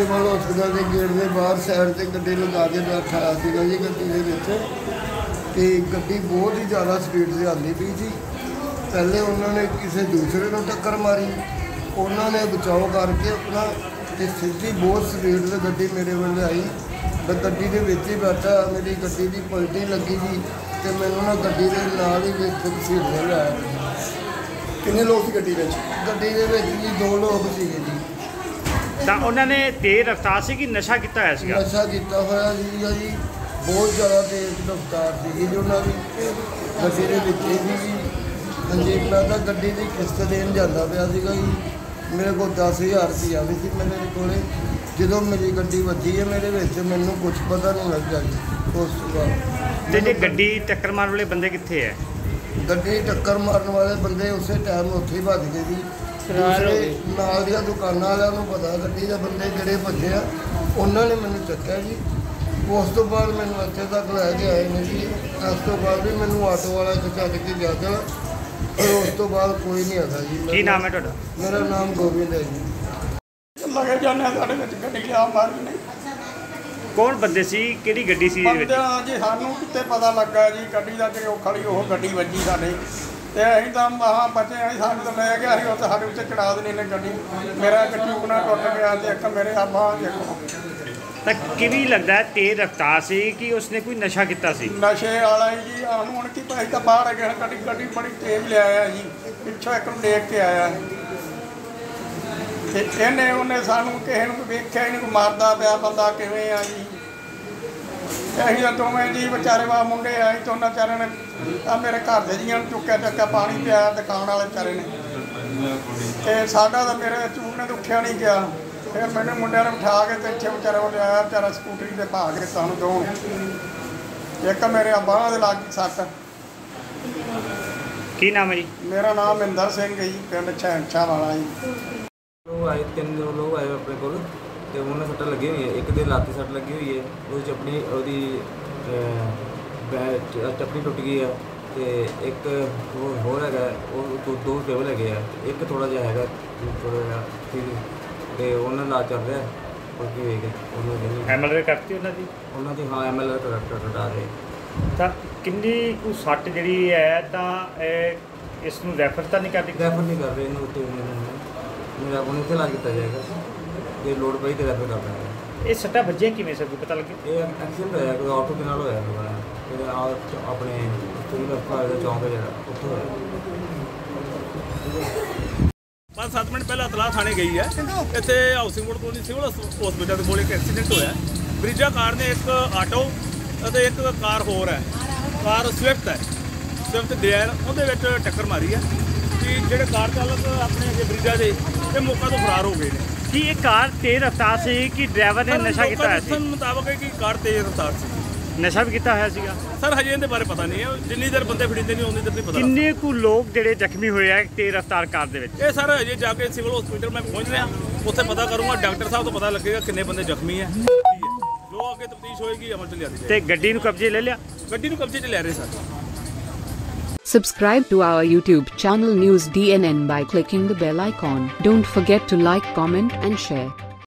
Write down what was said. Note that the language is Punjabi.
ਸਿਵਲ ਹਸਪਤਾਲ ਦੇ ਗੇਟ ਦੇ ਬਾਹਰ ਸਾਈਡ ਤੇ ਗੱਡੀ ਲਗਾ ਕੇ ਬੈਠਾ ਹੋਇਆ ਸੀਗਾ ਜੀ ਗੱਡੀ ਦੇ ਵਿੱਚ। ਤੇ ਗੱਡੀ ਬਹੁਤ ਹੀ ਜ਼ਿਆਦਾ ਸਪੀਡ 'ਤੇ ਆਉਂਦੀ ਪਈ ਸੀ। ਪਹਿਲੇ ਉਹਨਾਂ ਨੇ ਕਿਸੇ ਦੂਸਰੇ ਨੂੰ ਟੱਕਰ ਮਾਰੀ। ਉਹਨਾਂ ਨੇ ਬਚਾਓ ਕਰਕੇ ਆਪਣਾ ਤੇ ਸਿੱਧੀ ਬਹੁਤ ਸਪੀਡ 'ਤੇ ਗੱਡੀ ਮੇਰੇ ਵੱਲ ਆਈ। ਮੈਂ ਗੱਡੀ ਦੇ ਵਿੱਚ ਹੀ ਬੈਠਾ ਮੇਰੀ ਗੱਡੀ ਦੀ ਪਲਟੀ ਲੱਗੀ ਜੀ ਤੇ ਮੈਨੂੰ ਨਾ ਗੱਡੀ ਦੇ ਨਾਲ ਹੀ ਵਿੱਚ ਘਸੀਟ ਦੇ ਲਿਆ ਕਿੰਨੇ ਲੋਕ ਸੀ ਗੱਡੀ ਵਿੱਚ? ਗੱਡੀ ਦੇ ਵਿੱਚ ਜੀ ਦੋ ਲੋਕ ਸੀਗੇ ਜੀ। ਤਾਂ ਉਹਨਾਂ ਨੇ ਤੇਜ਼ ਰਫ਼ਤਾਰ ਸੀ ਕਿ ਨਸ਼ਾ ਕੀਤਾ ਹੋਇਆ ਸੀਗਾ? ਨਸ਼ਾ ਕੀਤਾ ਹੋਇਆ ਸੀਗਾ ਜੀ ਬਹੁਤ ਜ਼ਿਆਦਾ ਤੇਜ਼ ਰਫ਼ਤਾਰ ਸੀਗੀ ਜੀ ਉਹਨਾਂ ਦੀ। ਗੱਡੀ ਦੇ ਵਿੱਚ ਹੀ ਸੀ ਹਾਂਜੀ ਮੈਂ ਤਾਂ ਗੱਡੀ ਦੀ ਕਿਸ਼ਤ ਦੇਣ ਜਾਂਦਾ ਪਿਆ ਸੀਗਾ ਜੀ। ਮੇਰੇ ਕੋਲ 10000 ਰੁਪਇਆ ਵੀ ਸੀ ਮੇਰੇ ਕੋਲੇ। ਜਦੋਂ ਮੇਰੀ ਗੱਡੀ ਵੱਜੀ ਹੈ ਮੇਰੇ ਵਿੱਚ ਮੈਨੂੰ ਕੁਝ ਪਤਾ ਨਹੀਂ ਲੱਗਿਆ ਜੀ ਉਸ ਤੋਂ ਬਾਅਦ। ਤੇ ਜੇ ਗੱਡੀ ਟੱਕਰ ਮਾਰਨ ਵਾਲੇ ਬੰਦੇ ਕਿੱਥੇ ਹੈ? ਗੱਡੀ ਟੱਕਰ ਮਾਰਨ ਵਾਲੇ ਬੰਦੇ ਉਸੇ ਟਾਈਮ ਉੱਥੇ ਹੀ ਭੱਜ ਗਏ ਜੀ। ਨਾਲ ਦੀਆਂ ਦੁਕਾਨਾਂ ਵਾਲਿਆਂ ਨੂੰ ਪਤਾ ਗੱਡੀ ਦੇ ਬੰਦੇ ਜਿਹੜੇ ਭੱਜੇ ਆ ਉਹਨਾਂ ਨੇ ਮੈਨੂੰ ਚੱਕਿਆ ਜੀ। ਉਸ ਤੋਂ ਬਾਅਦ ਮੈਨੂੰ ਇੱਥੇ ਤੱਕ ਲੈ ਕੇ ਆਏ ਨੇ ਜੀ। ਉਸ ਤੋਂ ਬਾਅਦ ਵੀ ਮੈਨੂੰ ਆਟੋ ਵਾਲਾ ਛੱਡ ਕੇ ਗਿਆ ਤਾ ਔਰ ਉਸ ਤੋਂ ਬਾਅਦ ਕੋਈ ਨਹੀਂ ਆਦਾ ਜੀ। ਕੀ ਨਾਮ ਹੈ ਤੁਹਾਡਾ? ਮੇਰਾ ਨਾਮ ਗੋਬਿੰਦ ਹੈ ਜੀ। ਲਗੇ ਜਾਂਦੇ ਆ ਸਾਡੇ ਵਿੱਚ ਗੱਡੀ ਲਿਆ ਮਾਰੀ ਨੇ ਕੌਣ ਬੰਦੇ ਸੀ? ਕਿਹੜੀ ਗੱਡੀ ਸੀ ਇਹਦੇ ਵਿੱਚ? ਜੀ ਸਾਨੂੰ ਕਿਤੇ ਪਤਾ ਲੱਗਾ ਜੀ ਗੱਡੀ ਦਾ ਕਿ ਉਹ ਖੜੀ ਉਹ ਗੱਡੀ ਵੱਜੀ ਸਾਡੇ। ਤੇ ਅਸੀਂ ਤਾਂ ਮਹਾ ਬਚੇ ਅਸੀਂ ਸਾਨੂੰ ਤਾਂ ਲੈ ਗਿਆ ਸੀ ਉਹ ਤਾਂ ਸਾਡੇ ਉੱਤੇ ਚੜਾ ਦੇਣੀ ਨੇ ਗੱਡੀ। ਮੇਰਾ ਇੱਕ ਚੂਕਣਾ ਟੁੱਟ ਗਿਆ ਤੇ ਇੱਕ ਮੇਰੇ ਆ ਬਾਂਹ ਦੇਖੋ ਤਾਂ ਕਿਵੇਂ ਲੱਗਦਾ ਹੈ ਤੇਜ਼ ਰਫ਼ਤਾਰ ਸੀ ਕਿ ਉਸਨੇ ਕੋਈ ਨਸ਼ਾ ਕੀਤਾ ਸੀ? ਨਸ਼ੇ ਵਾਲਾ ਹੀ ਜੀ ਸਾਨੂੰ ਹੁਣ ਕੀ ਪਤਾ ਅਸੀਂ ਤਾਂ ਬਾਹਰ ਗਏ ਗੱਡੀ ਗੱਡੀ ਬੜੀ ਤੇਜ਼ ਲਿਆਇਆ ਜੀ। ਪਿੱਛੋਂ ਇੱਕ ਨੂੰ ਦੇਖ ਕੇ ਆਇਆ। ਤੇ ਇਹਨੇ ਉਹਨੇ ਸਾਨੂੰ ਕਿਸੇ ਨੂੰ ਵੇਖਿਆ ਹੀ ਨਹੀਂ ਕੋਈ ਮਾਰਦਾ ਪਿਆ ਬੰਦਾ ਕਿਵੇਂ ਆ ਜੀ। ਅਸੀਂ ਤਾਂ ਦੋਵੇਂ ਜੀ ਵਿਚਾਰੇ ਵਾ ਮੁੰਡੇ ਆਏ ਤੇ ਉਹਨਾਂ ਵਿਚਾਰਿਆਂ ਨੇ ਆ ਮੇਰੇ ਘਰ ਦੇ ਜੀਆਂ ਨੂੰ ਚੁੱਕਿਆ ਚੱਕਿਆ ਪਾਣੀ ਪਿਆ ਦੁਕਾਨ ਵਾਲੇ ਵਿਚਾਰੇ ਨੇ। ਤੇ ਸਾਡਾ ਤਾਂ ਮੇਰੇ ਚੂੜ ਨੇ ਉੱਠਿਆ ਨਹੀਂ ਗਿਆ। ਫਿਰ ਮੈਨੂੰ ਮੁੰਡਿਆਂ ਨੇ ਬਿਠਾ ਕੇ ਤੇ ਇੱਥੇ ਵਿਚਾਰੇ ਉਹ ਲਿਆਇਆ ਵਿਚਾਰਾ ਸਕੂਟਰੀ ਤੇ ਭਾਗ ਕੇ ਸਾਨੂੰ ਦੋ ਇੱਕ ਮੇਰੇ ਬਾਹਾਂ ਦੇ ਲੱਗ ਗਈ ਸੱਟ। ਕੀ ਨਾਮ ਹੈ ਜੀ? ਮੇਰਾ ਨਾਮ ਮਹਿੰਦਰ ਸਿੰਘ ਹੈ ਜੀ ਪਿੰਡ ਛੈਂਛਾ ਵਾਲਾ ਜੀ। ਲੋਕ ਆਏ ਤਿੰਨ ਲੋਕ ਆਏ ਆਪਣੇ ਕੋਲ। ਤੇ ਉਹਨਾਂ ਸੱਟ ਲੱਗੀ ਹੋਈ ਹੈ ਇੱਕ ਦੇ ਲੱਤ ਸੱਟ ਲੱਗੀ ਹੋਈ ਹੈ ਉਹਦੇ 'ਚ ਆਪਣੀ ਉਹਦੀ ਅਹ, ਬੈ- ਟੱਪਣੀ ਟੁੱਟ ਗਈ ਹੈ ਤੇ ਇੱਕ ਹੋਰ ਹੋਰ ਹੈਗਾ ਉਹ ਦੋ ਦੋ ਟੇਬਲ ਹੈਗੇ ਆ ਇੱਕ ਥੋੜਾ ਜਿਹਾ ਹੈਗਾ ਥੋੜਾ ਜਿਹਾ। ਤੇ ਉਹਨਾਂ ਇਲਾਜ ਚੱਲ ਰਿਹਾ ਬਾਕੀ ਵੇਖ ਉਹਨਾਂ ਦੇ ਐਮਐਲਏ ਕਰਤੀ ਉਹਨਾਂ ਦੀ ਉਹਨਾਂ ਦੀ ਹਾਂ ਐਮਐਲਆਰ ਕਰੈਕਟਰ ਕਟਾ ਰਹੇ ਤਾਂ ਕਿੰਨੀ ਕੁ ਸੱਟ ਜਿਹੜੀ ਹੈ ਤਾਂ ਇਸ ਨੂੰ ਰੈਫਰ ਤਾਂ ਨਹੀਂ ਕਰਦੀ ਰੈਫਰ ਨਹੀਂ ਕਰ ਰਹੇ ਇਹਨੂੰ ਉੱਤੇ ਮੇਰਾ ਆਪਣੇ ਇੱਥੇ ਇਲਾਜ ਕੀਤਾ ਜਾਏਗਾ। ਜੇ ਲੋਡ ਪਈ ਤੇ ਰੈਫਰ ਕਰ ਦਾਂਗੇ ਇਹ ਸੱਟਾਂ ਵੱਜੀਆਂ ਕਿਵੇਂ ਸਰ ਕੋਈ ਪਤਾ ਲੱਗੇ? ਇਹ ਐਕਸੀਡੈਂਟ ਹੋਇਆ ਕੋਈ ਆਟੋ ਦੇ ਨਾਲ ਹੋਇਆ ਹੈਗਾ ਇਹ ਆ ਆਪਣੇ ਤੁਸੀਂ ਦਾ ਦਾ ਚੌਂਕ ਹੈ ਜਿਹੜਾ ਉੱਥੇ ਹੋਇਆ। ਪੰਜ ਸੱਤ ਮਿੰਟ ਪਹਿਲਾਂ ਤਲਾਹ ਥਾਣੇ ਗਈ ਹੈ। ਇੱਥੇ ਹਾਊਸਿੰਗ ਬੋਰਡ ਕੋਲ ਸਿਵਲ ਹਸਪੀਟਲ ਦੇ ਕੋਲ ਇੱਕ ਐਕਸੀਡੈਂਟ ਹੋਇਆ। ਬ੍ਰਿਜਾ ਕਾਰ ਨੇ ਇੱਕ ਆਟੋ ਅਤੇ ਇੱਕ ਕਾਰ ਹੋਰ ਹੈ। ਕਾਰ ਸਵਿਫਟ ਹੈ। ਸਵਿਫਟ ਡਿਜ਼ਾਇਰ ਉਹਦੇ ਵਿੱਚ ਟੱਕਰ ਮਾਰੀ ਹੈ। ਕਿ ਜਿਹੜੇ ਕਾਰ ਚਾਲਕ ਆਪਣੇ ਅੱਗੇ ਬ੍ਰਿਜਾ ਦੇ ਇਹ ਮੌਕਾ ਤੋਂ ਫਰਾਰ ਹੋ ਗਏ ਨੇ। ਕੀ ਇਹ ਕਾਰ ਤੇਜ਼ ਰਫ਼ਤਾਰ ਸੀ ਕਿ ਡਰਾਈਵਰ ਨੇ ਨਸ਼ਾ ਕੀਤਾ ਹੋਇਆ ਸੀ? ਮੁਤਾਬਕ ਹੈ ਕਿ ਕਾਰ ਤੇਜ਼ ਰਫ਼ਤਾਰ ਸੀ। ਨਸ਼ਾ ਵੀ ਕੀਤਾ ਹੋਇਆ ਸੀਗਾ? ਸਰ ਹਜੇ ਇਹਦੇ ਬਾਰੇ ਪਤਾ ਨਹੀਂ ਹੈ। ਜਿੰਨੀ ਦੇਰ ਬੰਦੇ ਫੜੀਂਦੇ ਨਹੀਂ ਉਨੀ ਦੇਰ ਨਹੀਂ ਪਤਾ। ਕਿੰਨੇ ਕੁ ਲੋਕ ਜਿਹੜੇ ਜ਼ਖਮੀ ਹੋਏ ਆ ਤੇਜ਼ ਰਫ਼ਤਾਰ ਕਾਰ ਦੇ ਵਿੱਚ? ਇਹ ਸਰ ਹਜੇ ਜਾ ਕੇ ਸਿਵਲ ਹਸਪੀਟਲ ਮੈਂ ਪਹੁੰਚ ਰਿਹਾ। ਉੱਥੇ ਪਤਾ ਕਰੂੰਗਾ ਡਾਕਟਰ ਸਾਹਿਬ ਤੋਂ ਪਤਾ ਲੱਗੇਗਾ ਕਿੰਨੇ ਬੰਦੇ ਜ਼ਖਮੀ ਹੈ। ਜੋ ਅੱਗੇ ਤਫਤੀਸ਼ ਹੋਏਗੀ ਅਮਲ ਚ ਲਿਆਦੀ ਤੇ ਗੱਡੀ ਨੂੰ ਕਬਜ਼ੇ ਲੈ ਲਿਆ? ਗੱਡੀ ਨੂੰ ਕਬਜ਼ੇ 'ਚ ਲੈ ਰਹੇ sir. Subscribe to our YouTube channel News DNN by clicking the bell icon. Don't forget to like, comment, and share.